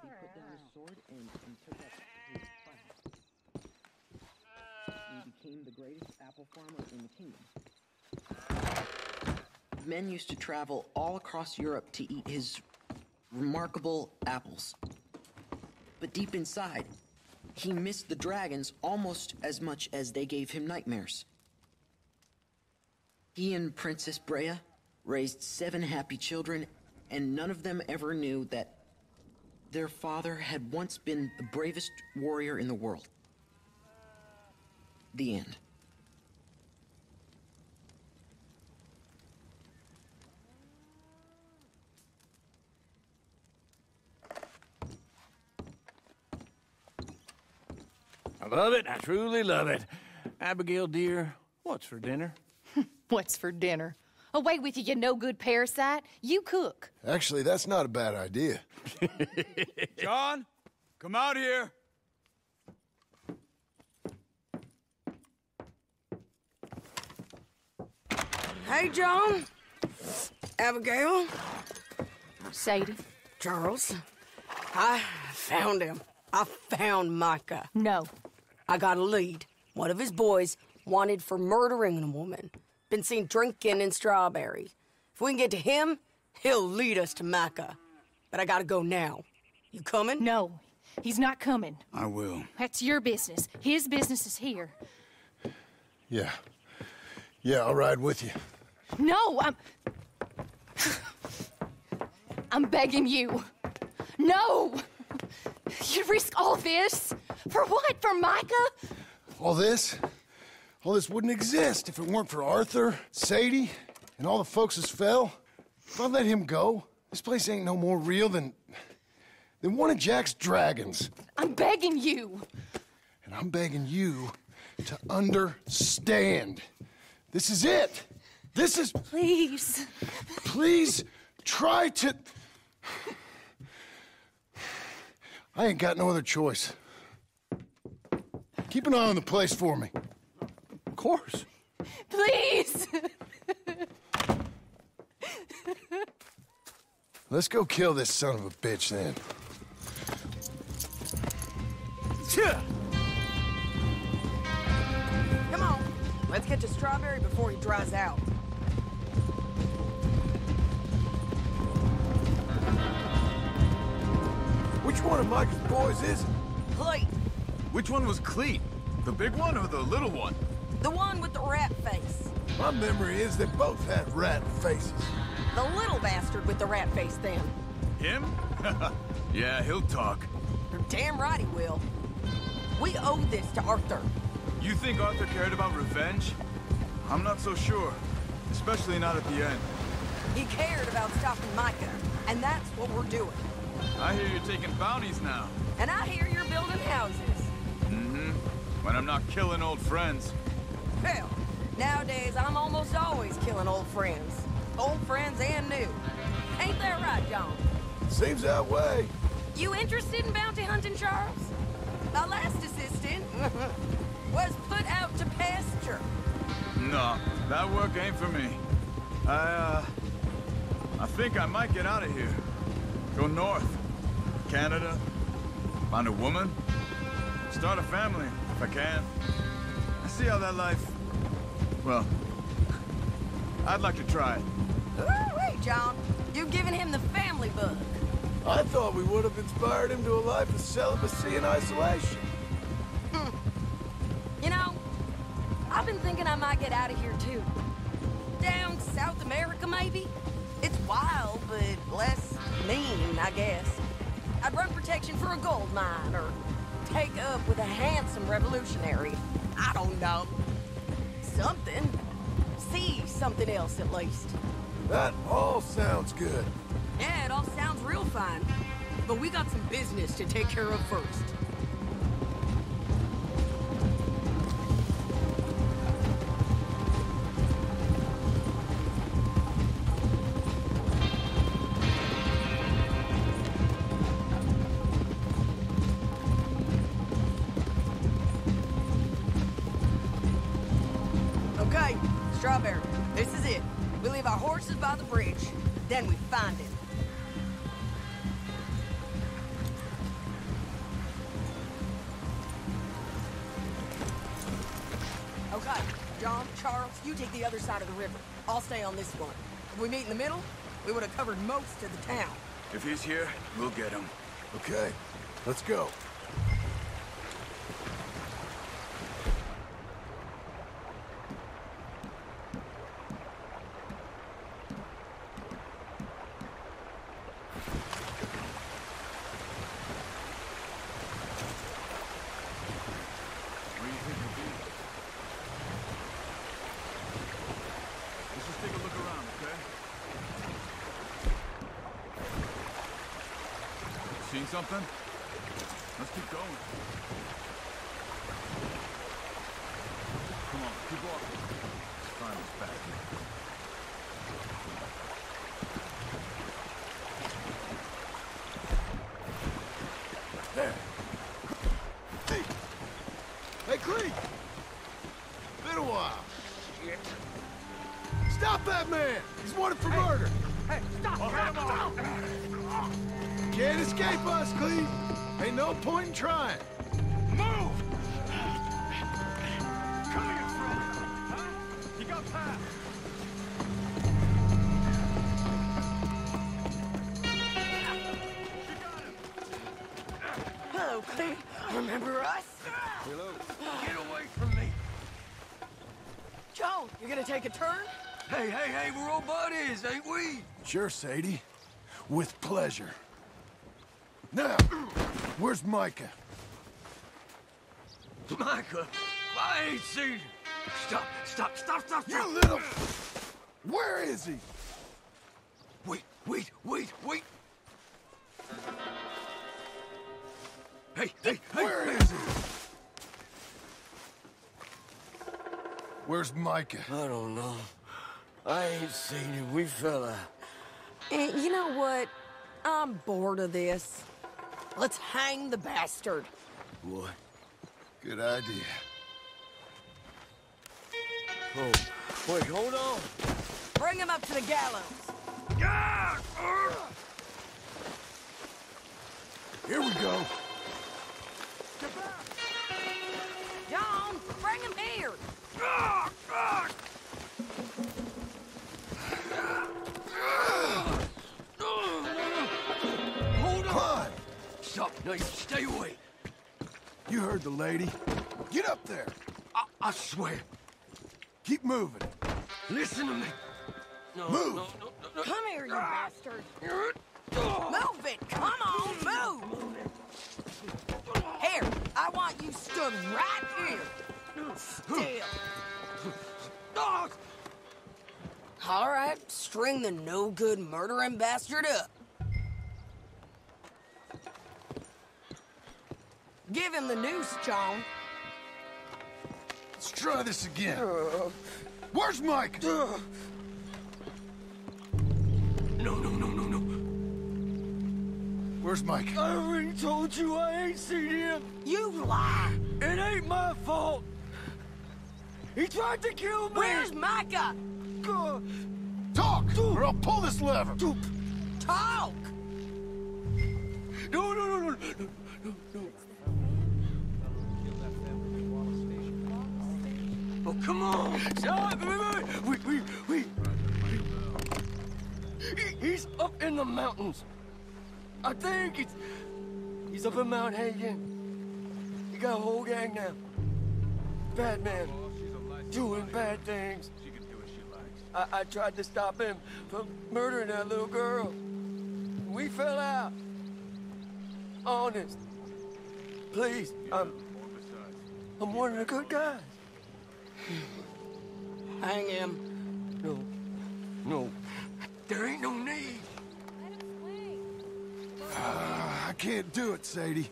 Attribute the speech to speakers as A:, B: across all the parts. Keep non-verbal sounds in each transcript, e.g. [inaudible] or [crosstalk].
A: Put down his sword and, and took up his. He became the greatest apple farmer in the kingdom. Men used to travel all across Europe to eat his remarkable apples. But deep inside, he missed the dragons almost as much as they gave him nightmares. He and Princess Brea raised seven happy children, and none of them ever knew that their father had once been the bravest warrior in the world. The end.
B: I love it. I truly love it. Abigail, dear, what's for dinner? [laughs]
C: What's for dinner? Away with you, you no good parasite. You cook.
D: Actually, that's not a bad idea. [laughs]
E: John, come out here.
F: Hey, John. Abigail.
C: Sadie.
F: Charles. I found him. I found Micah.
C: No.
F: I got a lead. One of his boys wanted for murdering a woman. Been seen drinking in Strawberry. If we can get to him, he'll lead us to Micah. But I gotta go now. You coming?
C: No. He's not coming.
E: I will.
C: That's your business. His business is here.
D: Yeah. Yeah, I'll ride with you.
C: No, I'm. I'm begging you. No! You risk all this? For what? For Micah?
D: All this? All this wouldn't exist if it weren't for Arthur, Sadie, and all the folks as fell. If I let him go, this place ain't no more real than. than one of Jack's dragons.
C: I'm begging you.
D: And I'm begging you to understand. This is it. This is.
C: Please.
D: Please try to. I ain't got no other choice. Keep an eye on the place for me.
B: Of course.
C: Please. [laughs]
D: Let's go kill this son of a bitch then.
F: Come on. Let's get to Strawberry before he dries out.
D: Which one of Micah's boys is it?
F: Clayton,
E: Which one was Cleet? The big one or the little one?
F: the one with the rat face.
D: My memory is they both had rat faces.
F: The little bastard with the rat face then.
E: Him? [laughs] yeah, he'll talk.
F: You're damn right he will. We owe this to Arthur.
E: You think Arthur cared about revenge? I'm not so sure. Especially not at the end.
F: He cared about stopping Micah, and that's what we're doing.
E: I hear you're taking bounties now.
F: And I hear you're building houses.
E: Mm-hmm. When I'm not killing old friends.
F: Hell, nowadays I'm almost always killing old friends. Old friends and new. Ain't that right, John?
D: Seems that way.
F: You interested in bounty hunting, Charles? My last assistant [laughs] was put out to pasture.
E: No, that work ain't for me. I, uh... I think I might get out of here. Go north. Canada. Find a woman. Start a family, if I can. I see how that life... Well... [laughs] I'd like to try it.
F: Wait, John. You've given him the family bug.
D: I thought we would have inspired him to a life of celibacy and isolation.
F: You know, I've been thinking I might get out of here too. Down South America, maybe? It's wild, but less mean, I guess. I'd run protection for a gold mine, or take up with a handsome revolutionary. I don't know. Something. See something else, at least.
D: That all sounds good.
F: Yeah, it all sounds real fine. But we got some business to take care of first. River. On this one. If we meet in the middle, we would have covered most of the town.
E: If he's here, we'll get him.
D: Okay, let's go.
E: Take a
F: turn?
B: Hey, hey, hey, we're all buddies, ain't we?
D: Sure, Sadie. With pleasure. Now, where's Micah?
B: Micah, I ain't seen you. Stop, stop, stop, stop,
D: You little... Where is he?
B: Wait, wait, wait, wait! Hey, hey, hey!
D: Where is he? Where's Micah?
B: I don't know. I ain't seen him. We fell out.
F: Eh, you know what? I'm bored of this. Let's hang the bastard.
B: What?
D: Good idea.
B: Oh, wait, hold on.
F: Bring him up to the gallows.
B: Ah!
D: Here we go.
F: John, bring him here.
B: Hold on! Stop! No, you stay away.
D: You heard the lady. Get up there.
B: I, I swear.
D: Keep moving.
B: Listen to me. No,
D: Move.
B: no, no, no, no.
F: Come here, you bastard.
B: Ah!
F: Move it. Come on, move. Here, I want you stood right here. Still. All right, string the no-good murdering bastard up. Give him the noose, John.
D: Let's try this again. Where's Micah?
B: No, no, no, no, no.
D: Where's Micah?
B: I already told you I ain't seen him.
F: You lie.
B: It ain't my fault. He tried to kill me.
F: Where's Micah?
B: God.
D: Talk, or I'll pull this lever.
F: Talk.
B: No, no, no, no, no, no, no. Oh, come on. Stop. Wait, wait, wait, wait. He- He's up in the mountains. I think he's... He's up in Mount Hagen. He got a whole gang now. Bad man. Doing bad things. She can do what she I, I tried to stop him from murdering that little girl. We fell out. Honest. Please, I'm... I'm one of the good guys.
F: Hang him.
B: No. No. There ain't no need.
D: Ah, I can't do it, Sadie.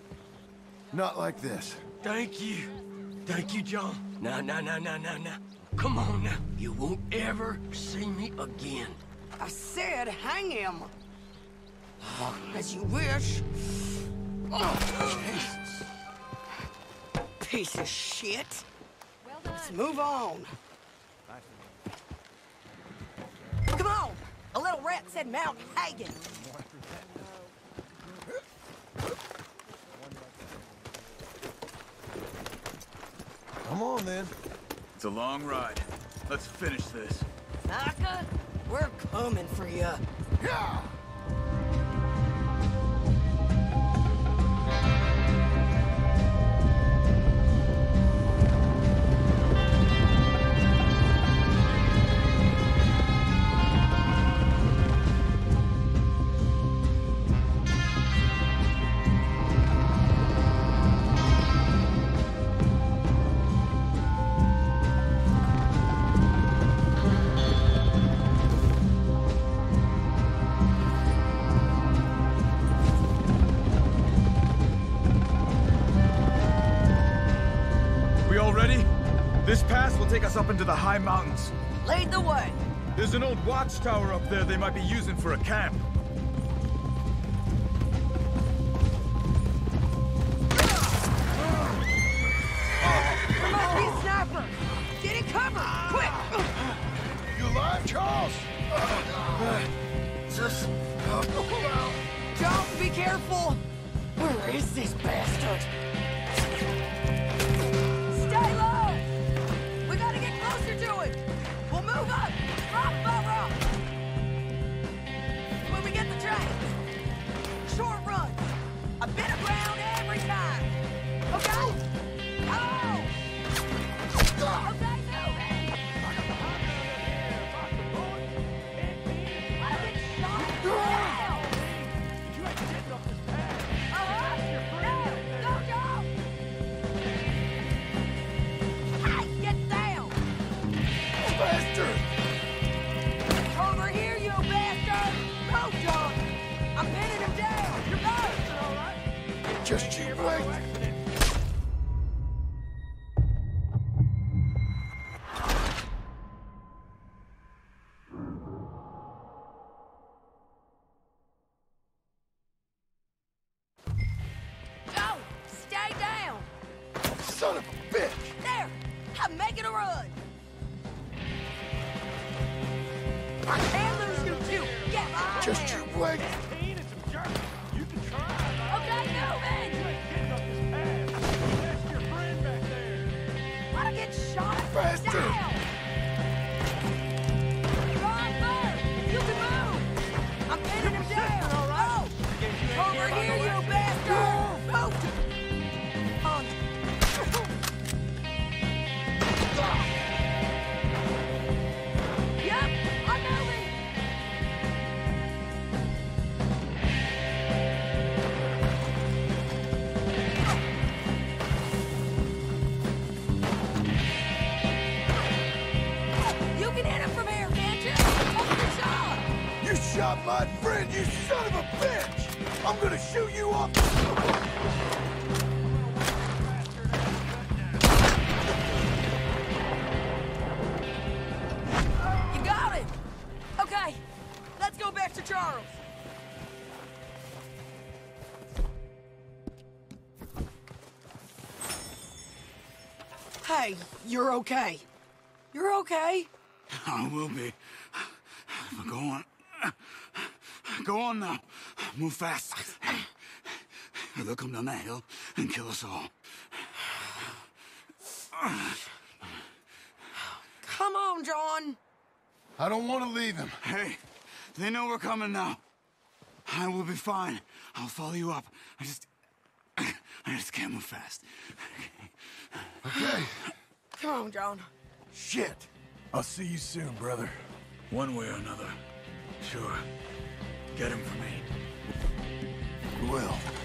D: Not like this.
B: Thank you. Thank you, John. Now, now, now, now, now, now. Come on now. You won't ever see me again.
F: I said hang him. Oh, as you wish.
D: Jesus.
F: Piece of shit. Well Let's move on. Come on. A little rat said Mount Hagen.
D: Come on, then.
F: It's a long ride. Let's finish this.
G: Micah, we're coming for you.
D: Yeah!
F: Watchtower up there they might be using for a camp.
G: You're okay. You're okay.
E: I will be. But go on. Go on now. Move fast. They'll come down that hill and kill us all.
G: Come on, John.
D: I don't want to leave him.
E: Hey, they know we're coming now. I will be fine. I'll follow you up. I just. I just can't move fast.
D: Okay.
G: Come on, John.
D: Shit. I'll see you soon, brother.
F: One way or another. Sure. Get him for me.
D: Will.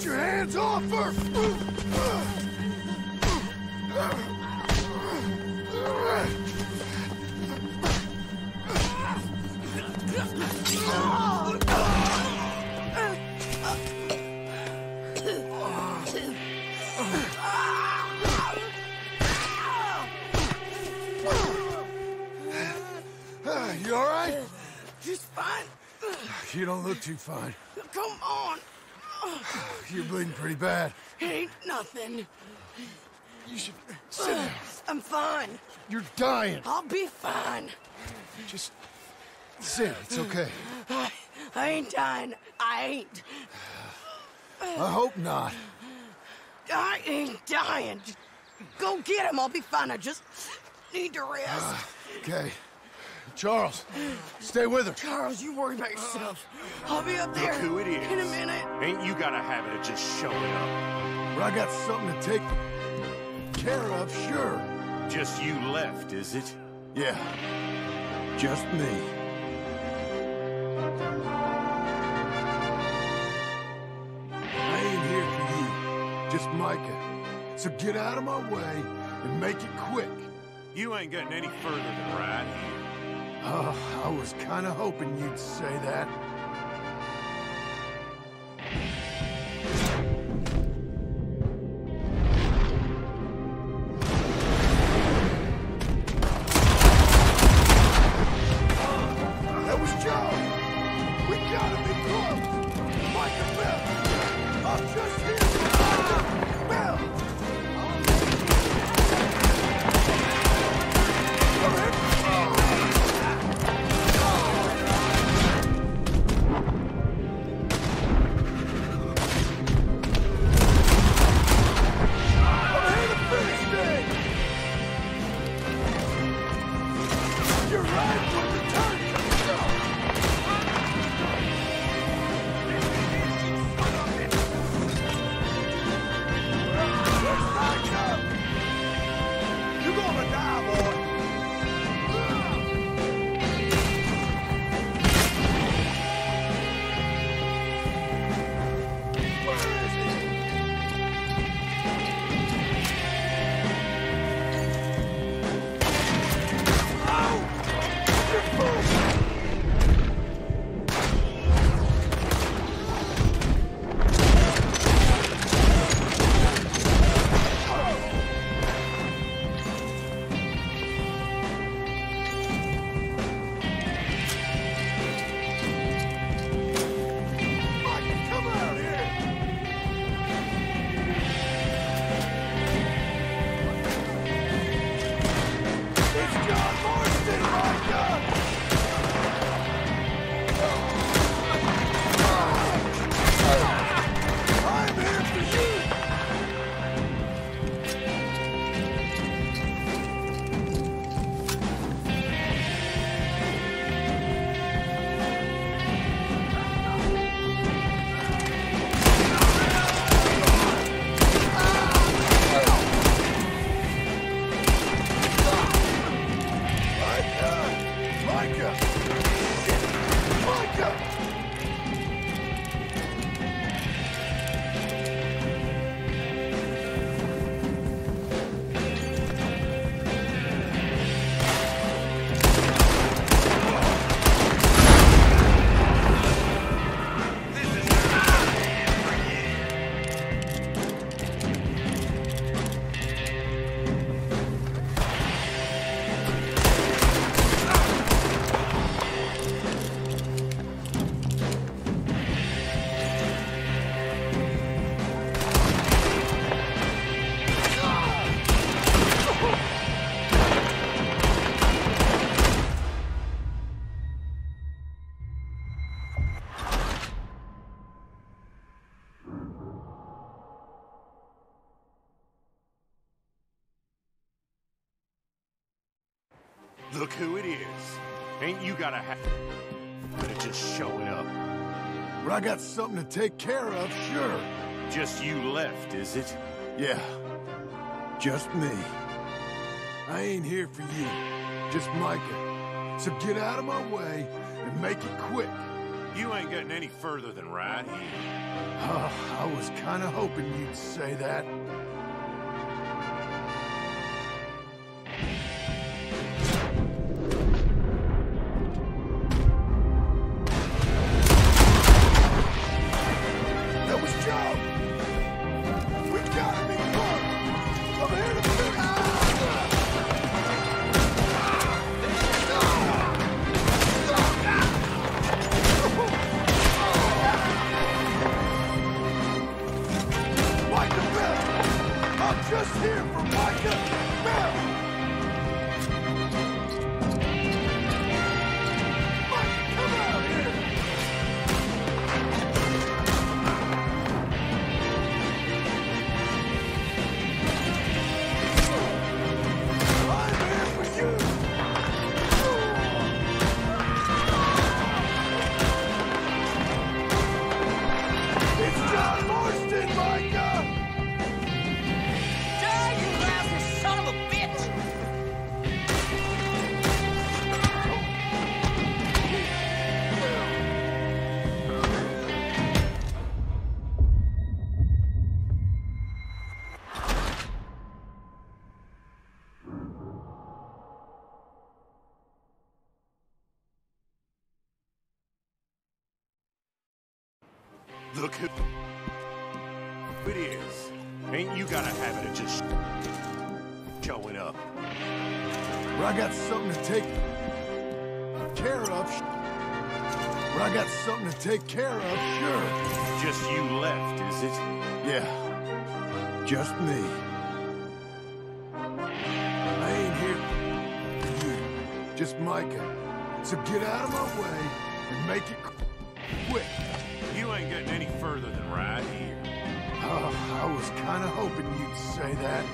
D: Get your hands off her! You all right?
F: Just fine.
D: You don't look too fine.
F: Come on. [sighs]
D: You're bleeding pretty bad.
F: Ain't nothing.
D: You should sit down. [sighs]
F: I'm fine.
D: You're dying.
F: I'll be fine.
D: Just sit. It's okay.
F: I, [sighs] I ain't dying. I ain't.
D: I hope not.
F: I ain't dying. Just go get him. I'll be fine. I just need to rest.
D: Okay. Charles, stay with her.
F: Charles, you worry about yourself. I'll be up there
H: Look who it is.
F: in a minute.
H: Ain't you got a habit of just showing up?
D: But I got something to take care of, sure.
H: Just you left, is it?
D: Yeah. Just me. I ain't here for you. Just Micah. So get out of my way and make it quick.
H: You ain't getting any further than right here.
D: Oh, I was kind of hoping you'd say. That
H: Look who it is. Ain't you got a habit of just showing up?
D: But I got something to take care of, sure.
H: Just you left, is it?
D: Yeah. Just me. I ain't here for you. Just Micah. So get out of my way and make it quick.
H: You ain't getting any further than right here.
D: Oh, I was kinda hoping you'd say. That Yeah. Just me. I ain't here for you. Just Micah. So get out of my way and make it quick.
H: You ain't getting any further than right here.
D: Oh, I was kinda hoping you'd say. That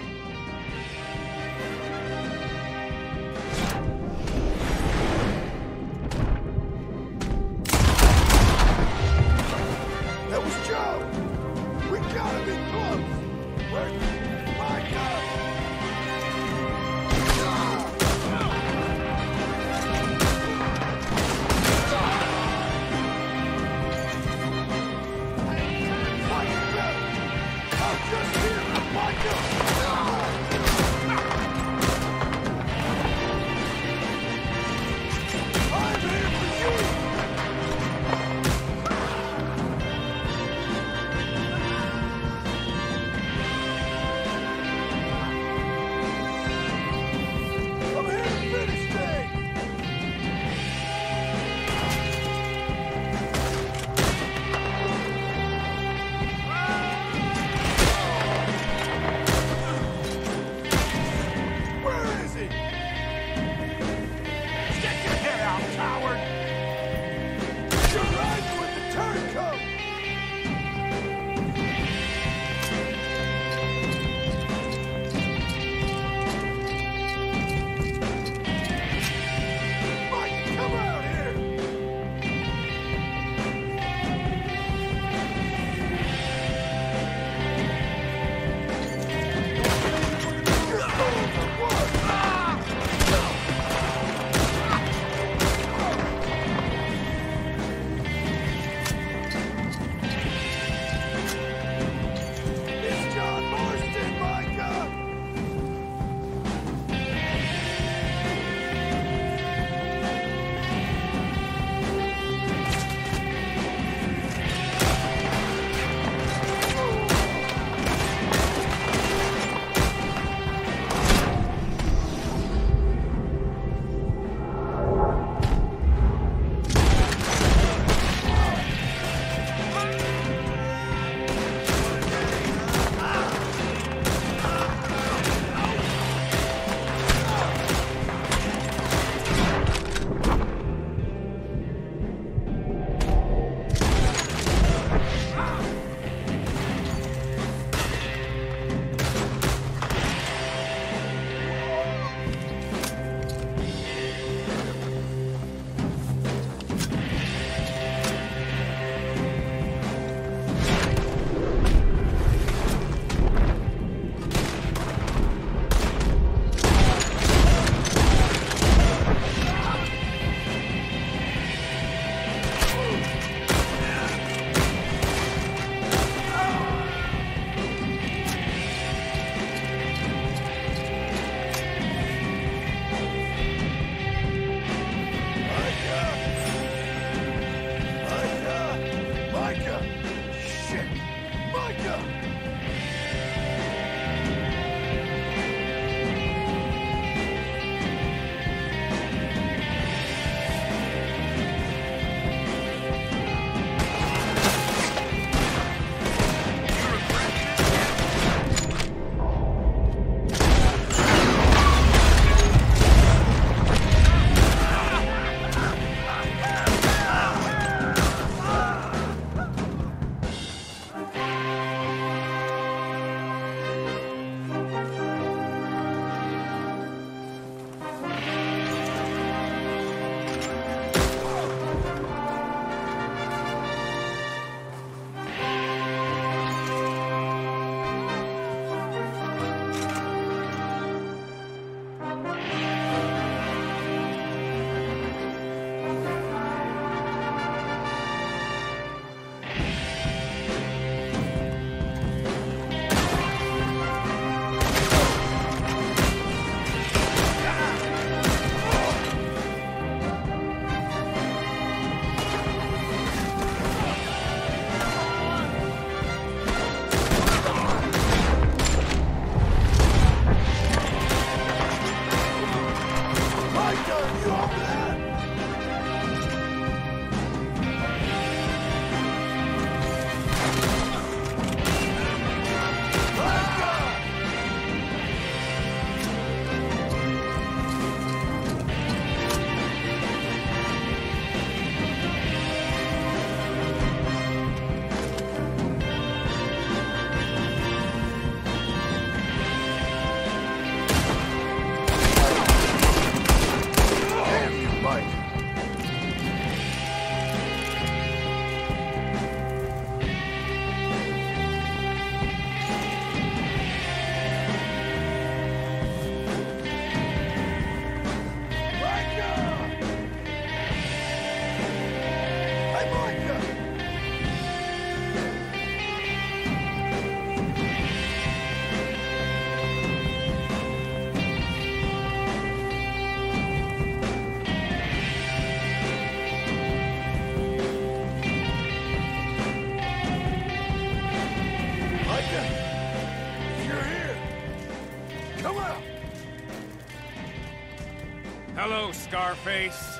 I: Scarface.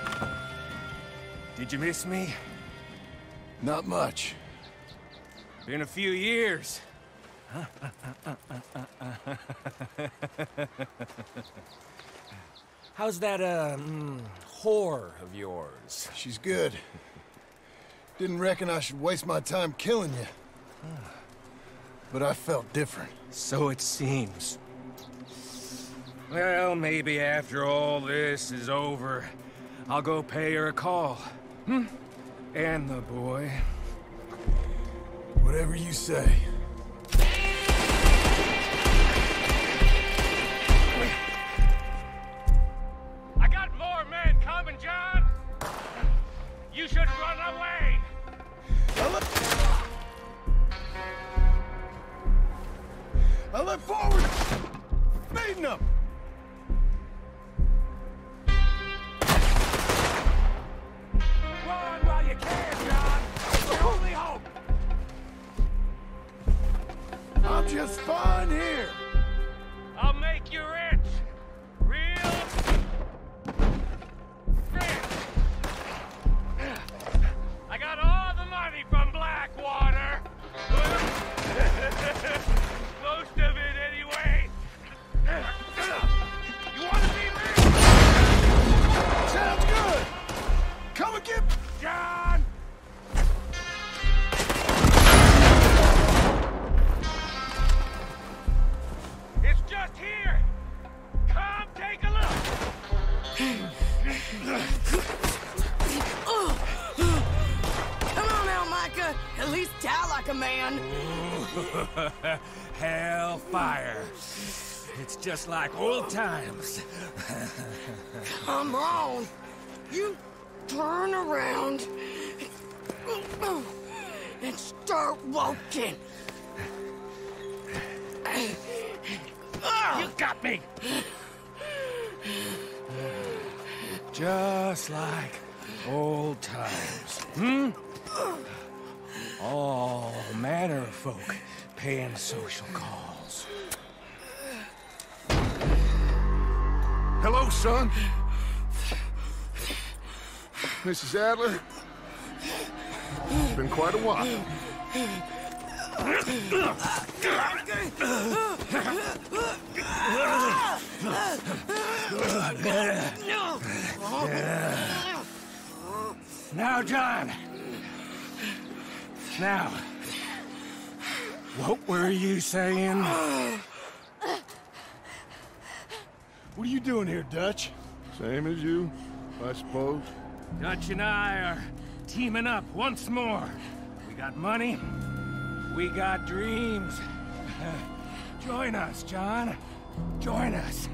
I: Did you miss me?
D: Not much.
I: Been a few years. [laughs] How's that, uh, mm, whore of yours?
D: She's good. Didn't reckon I should waste my time killing you. But I felt different.
I: So it seems. Well, maybe after all this is over, I'll go pay her a call. Hmm? And the boy.
D: Whatever you say. Just
F: like
I: old times.
F: Come on. You turn around and start walking.
I: You got me! Just like old times. Hmm? All manner of folk paying social calls.
D: Son. Mrs. Adler. It's been quite a while.
I: Now, John. Now. What were you saying?
D: What are you doing here, Dutch? Same as you, I suppose.
I: Dutch and I are teaming up once more. We got money. We got dreams. [laughs] Join us, John. Join us.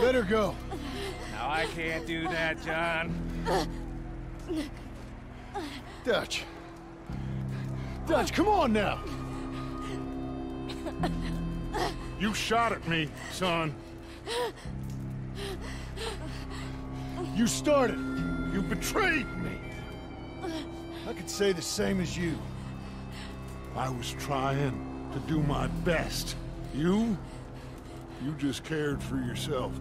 D: Let her go.
I: Now, I can't do that, John.
D: Dutch. Dutch, come on now.
H: You shot at me, son.
D: You started.
H: You betrayed me.
D: I could say the same as you.
H: I was trying to do my best. You? You just cared for yourself.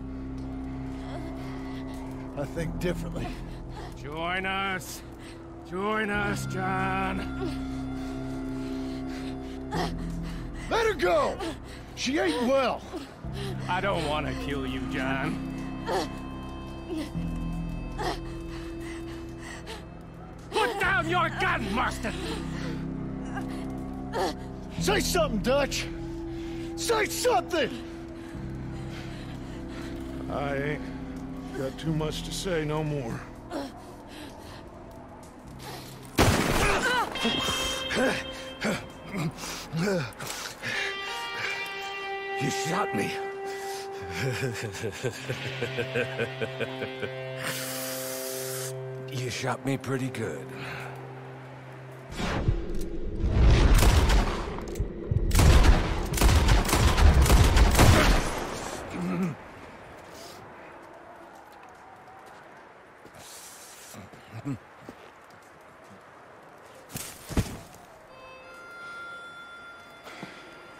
D: I think differently.
I: Join us. Join us, John.
D: Let go! She ain't well.
I: I don't want to kill you, John. Put down your gun, Marston!
D: Say something, Dutch. Say something!
H: I ain't got too much to say no more. [laughs]
I: You shot me. you shot me pretty good.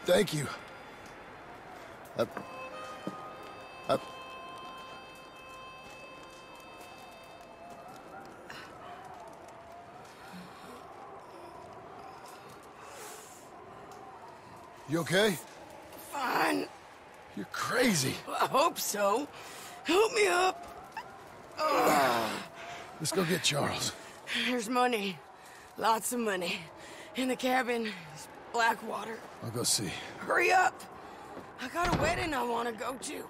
D: Thank you. Up. Up. You okay?
B: Fine.
D: You're crazy.
B: Well, I hope so. Help me up. Ugh. [sighs]
D: Let's go get Charles.
B: There's money. Lots of money. In the cabin. Blackwater.
D: I'll go see.
B: Hurry up! I got a wedding I want to go to.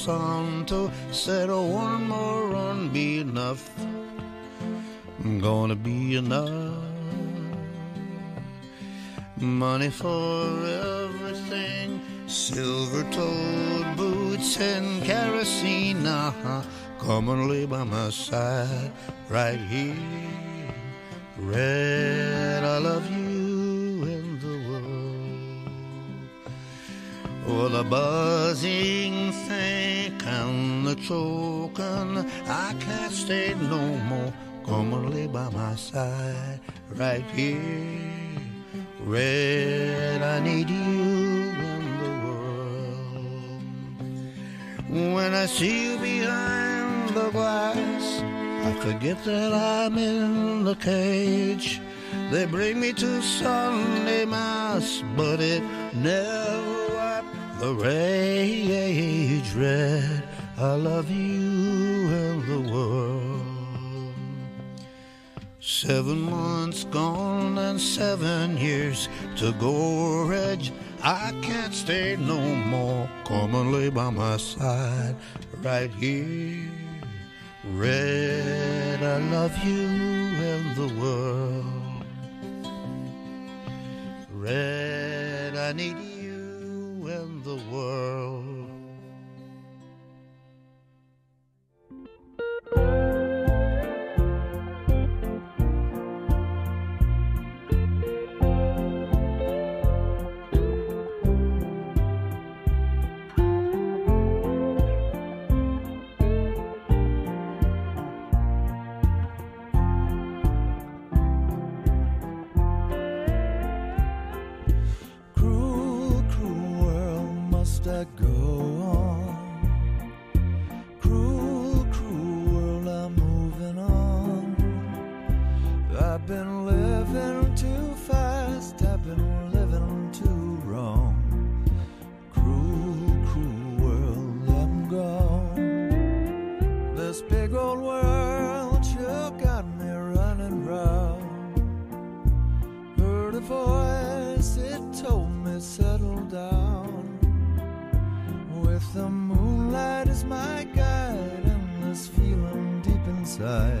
J: Santo said, oh, one more run be enough. I'm Gonna be enough. Money for everything, silver toed boots and kerosene. Uh-huh. Come and lay by my side right here. Red, I love you Oh, the buzzing think and the choking, I can't stay no more. Come and lay by my side right here. Red, I need you and the world. When I see you behind the glass, I forget that I'm in the cage. They bring me to Sunday Mass, but it never the rage red. I love you and the world. Seven months gone and seven years to go, Red. I can't stay no more. Come and lay by my side right here. Red, I love you and the world. Red, I need you world.
K: My guide and this feeling deep inside,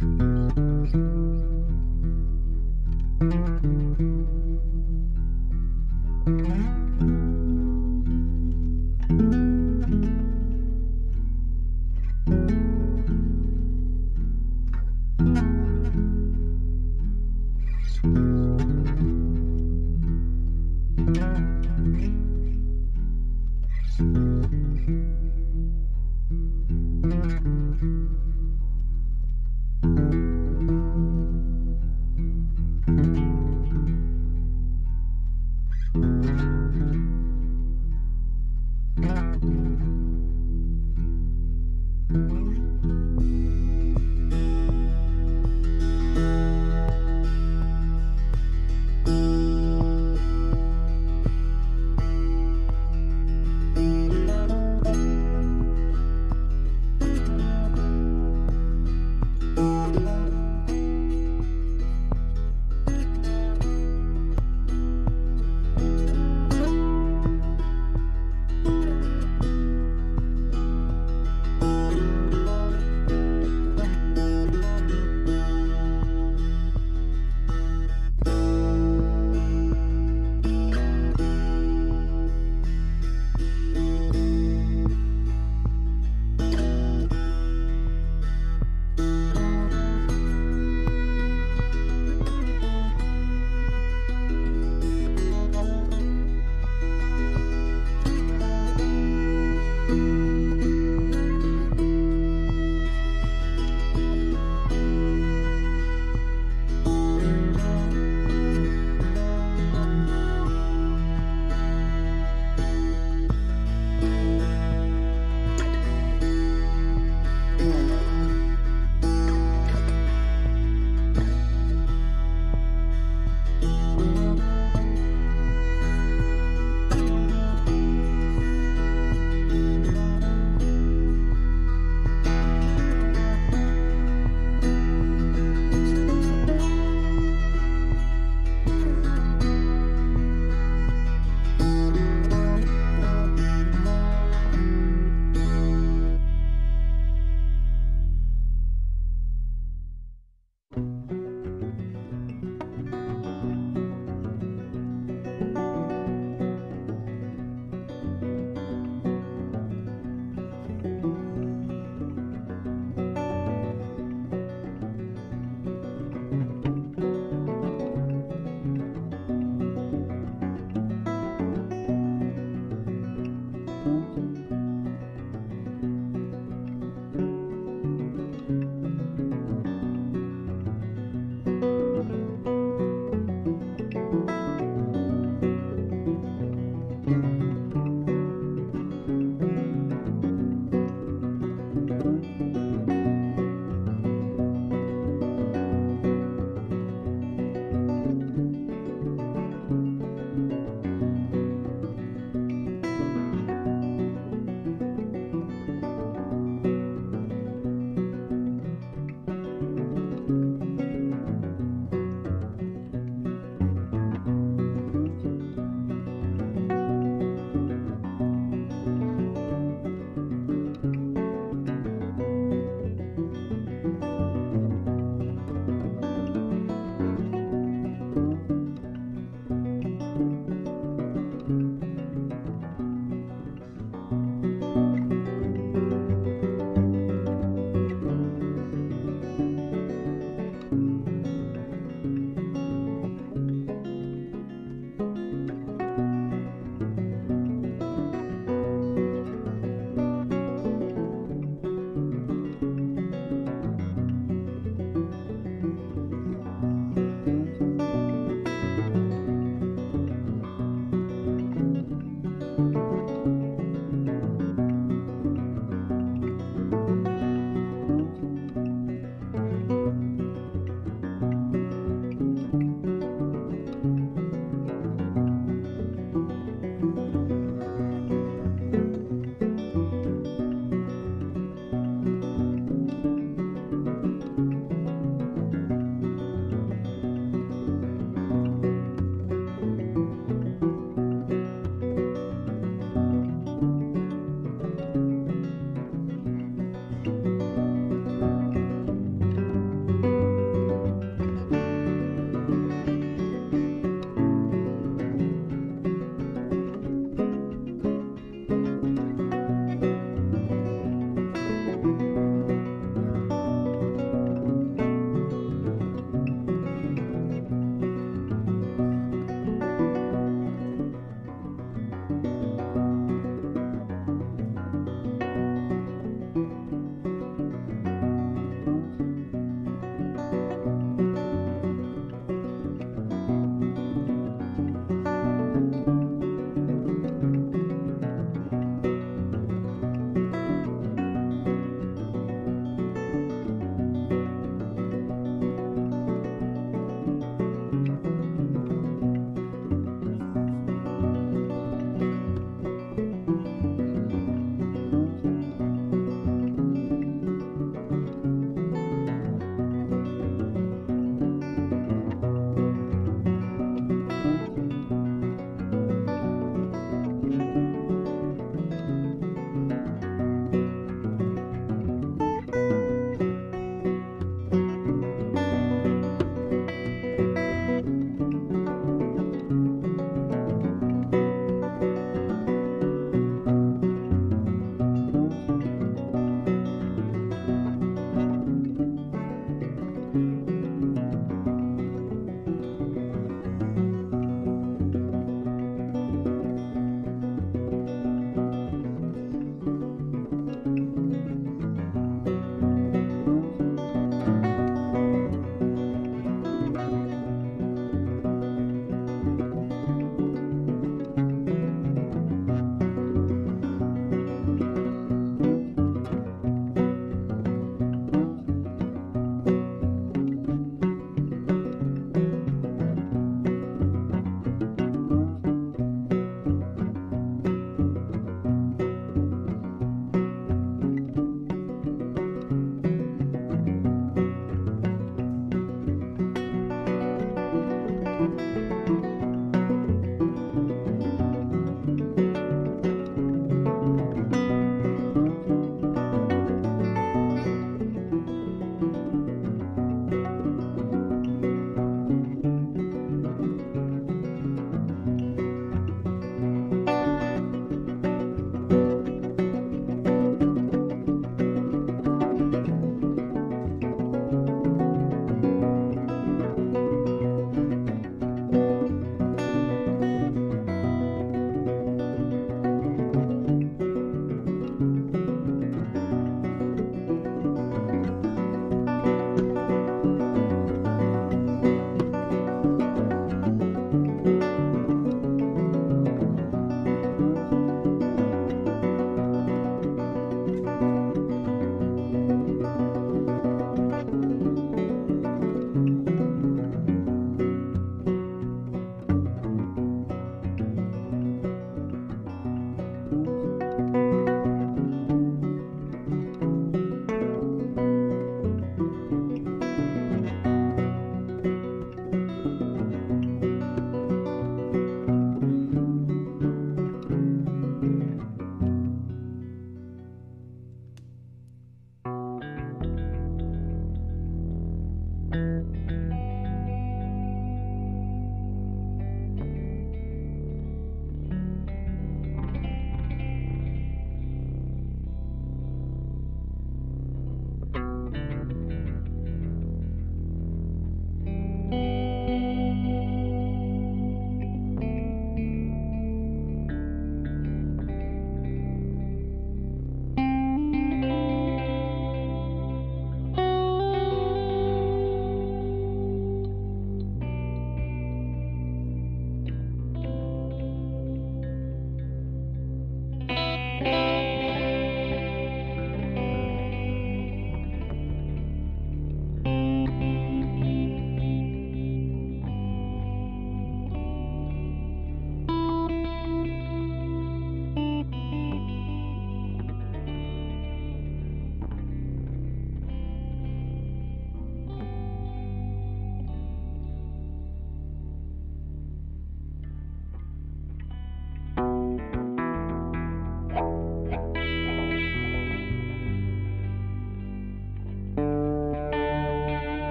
K: うん。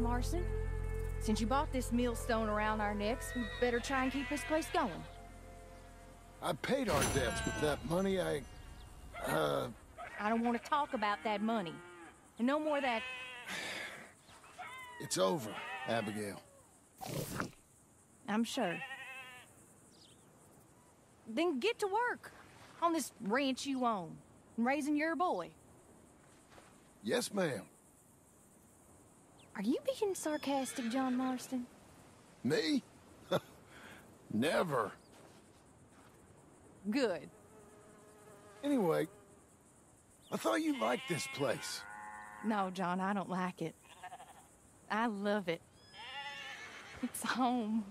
C: John Marston. Since you bought this millstone around our necks, we better try and keep this place going.
D: I paid our debts with that money I... Uh,
C: I don't want to talk about that money. And no more of that.
D: it's over, Abigail.
C: I'm sure. Then get to work on this ranch you own and raising your boy.
D: Yes, ma'am.
C: Are you being sarcastic, John Marston?
D: Me? [laughs] Never.
C: Good.
D: Anyway, I thought you liked this place.
C: No, John, I don't like it. I love it. It's home.